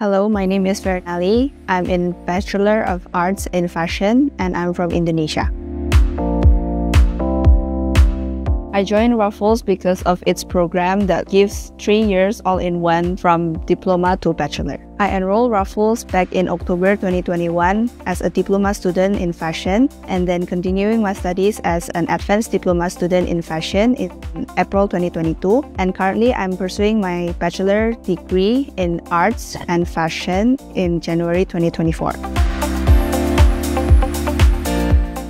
Hello, my name is Verina Lie. I'm in Bachelor of Arts in Fashion and I'm from Indonesia. I joined Raffles because of its program that gives three years all in one from diploma to bachelor. I enrolled Raffles back in October 2021 as a diploma student in fashion and then continuing my studies as an advanced diploma student in fashion in April 2022. And currently I'm pursuing my bachelor degree in arts and fashion in January 2024.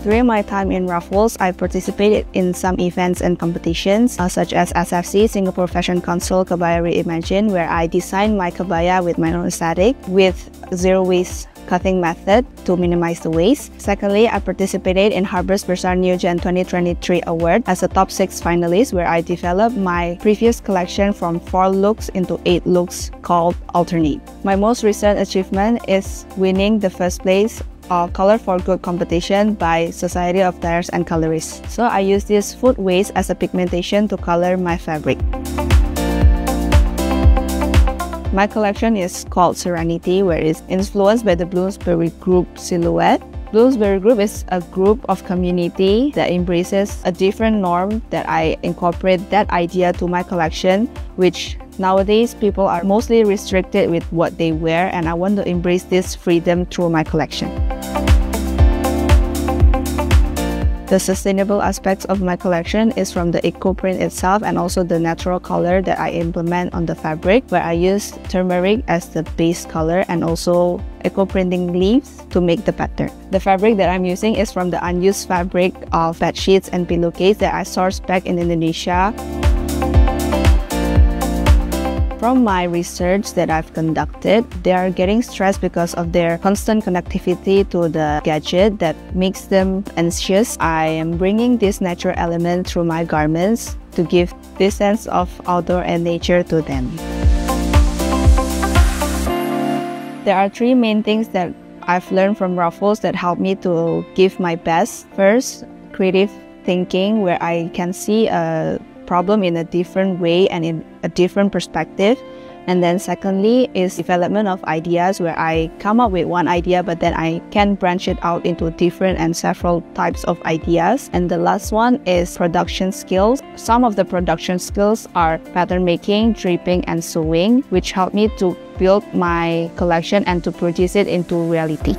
During my time in Raffles, I participated in some events and competitions, uh, such as SFC Singapore Fashion Council Kebaya Reimagine, where I designed my kebaya with my own aesthetic with zero waste cutting method to minimize the waste. Secondly, I participated in Harper's Bazaar New Gen 2023 Award as a top 6 finalist where I developed my previous collection from 4 looks into 8 looks called Alternate. My most recent achievement is winning the first place of Color for Good competition by Society of Dyers and Colorists. So I use this food waste as a pigmentation to color my fabric. My collection is called Serenity, where it's influenced by the Bloomsbury Group silhouette. Bloomsbury Group is a group of community that embraces a different norm that I incorporate that idea to my collection, which nowadays people are mostly restricted with what they wear and I want to embrace this freedom through my collection. The sustainable aspects of my collection is from the eco print itself and also the natural color that I implement on the fabric where I use turmeric as the base color and also eco printing leaves to make the pattern. The fabric that I'm using is from the unused fabric of bed sheets and pillowcase that I sourced back in Indonesia. From my research that I've conducted, they are getting stressed because of their constant connectivity to the gadget that makes them anxious. I am bringing this natural element through my garments to give this sense of outdoor and nature to them. There are three main things that I've learned from Raffles that help me to give my best. First, creative thinking, where I can see a problem in a different way and in a different perspective. And then secondly is development of ideas where I come up with one idea but then I can branch it out into different and several types of ideas. And the last one is production skills. Some of the production skills are pattern making, draping and sewing which help me to build my collection and to produce it into reality.